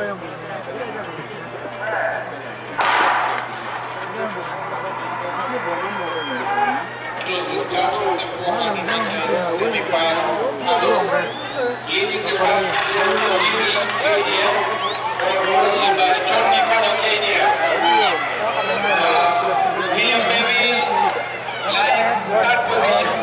ganhamos. Closes touch of the 400 meters semi-final adults, leading the round to Jimmy Kenya, followed by Johnny Kano Kenya. Uh, William Berry lying third position.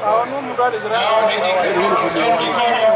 Now leading the round is Johnny Kano.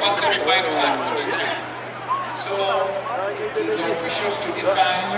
first semi-final and quarter So it's the officials to decide